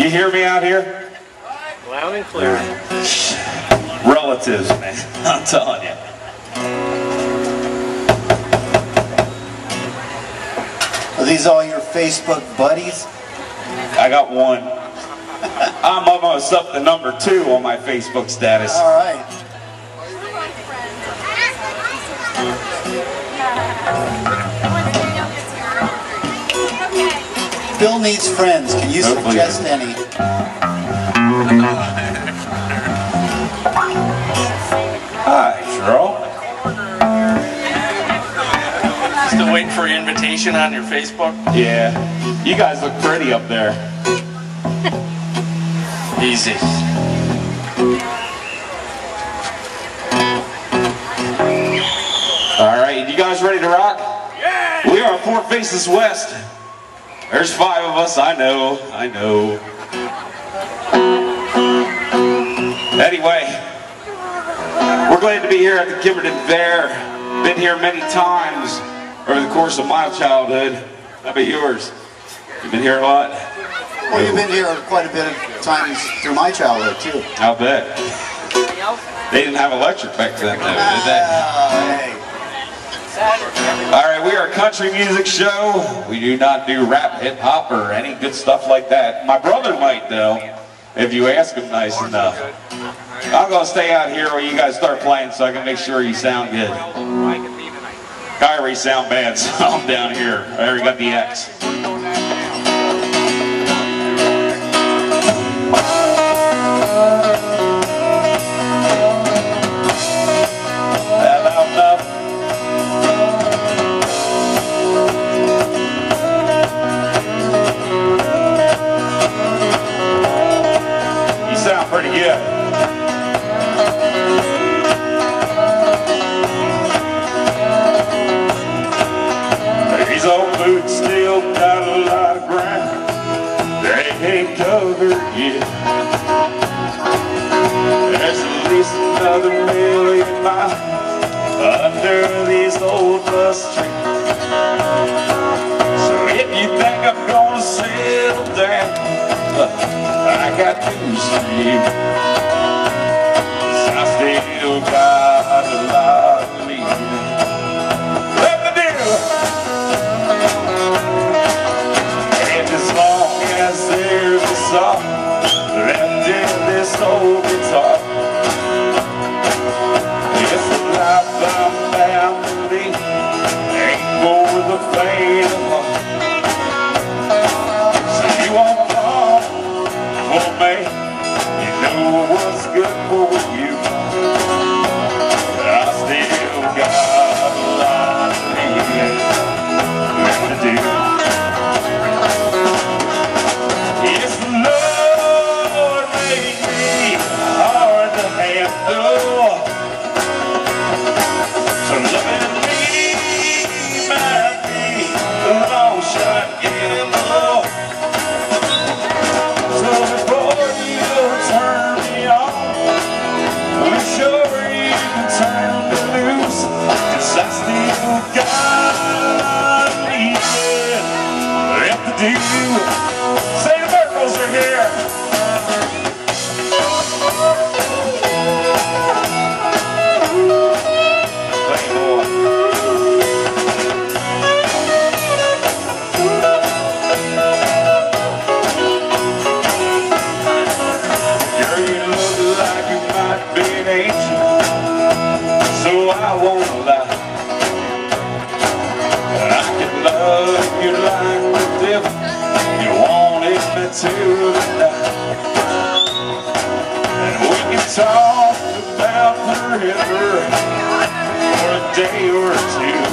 You hear me out here? Loud and clear. Relatives, man. I'm telling you. Are these all your Facebook buddies? I got one. I'm almost up to number two on my Facebook status. All right. Bill needs friends. Can you Hopefully. suggest any? Hi, Cheryl. Still waiting for your invitation on your Facebook? Yeah. You guys look pretty up there. Easy. All right, you guys ready to rock? Yeah! We are Four Faces West. There's five of us, I know, I know. Anyway, we're glad to be here at the Kimberton Fair. Been here many times over the course of my childhood. How about yours? You've been here a lot? Well, you've been here quite a bit of times through my childhood, too. I'll bet. They didn't have electric back then, though, did they? Ah, hey. All right, we are a country music show. We do not do rap, hip hop, or any good stuff like that. My brother might, though, if you ask him nice enough. I'm gonna stay out here while you guys start playing, so I can make sure you sound good. Already sound bad, so I'm down here. I already got the X. Old still got a lot of ground. They ain't covered yet. There's at least another million miles under these old bus trees. So if you think I'm gonna settle down, I got news for you. Song left in this old guitar, Say the miracles are here. Talk about forever for a day or two.